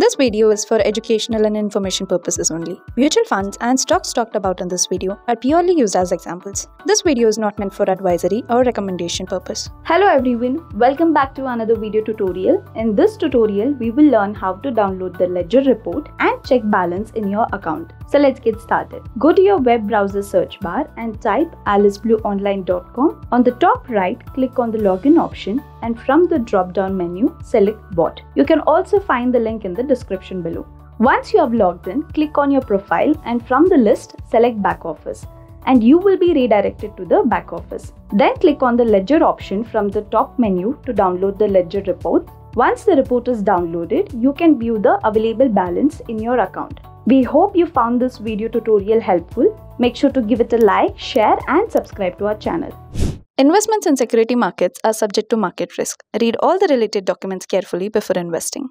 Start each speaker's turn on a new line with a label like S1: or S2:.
S1: This video is for educational and information purposes only. Mutual funds and stocks talked about in this video are purely used as examples. This video is not meant for advisory or recommendation purpose.
S2: Hello everyone, welcome back to another video tutorial. In this tutorial, we will learn how to download the ledger report and check balance in your account. So let's get started. Go to your web browser search bar and type aliceblueonline.com. On the top right, click on the login option and from the drop down menu, select bot. You can also find the link in the description below. Once you have logged in, click on your profile and from the list, select back office and you will be redirected to the back office. Then click on the ledger option from the top menu to download the ledger report. Once the report is downloaded, you can view the available balance in your account. We hope you found this video tutorial helpful. Make sure to give it a like, share and subscribe to our channel.
S1: Investments in security markets are subject to market risk. Read all the related documents carefully before investing.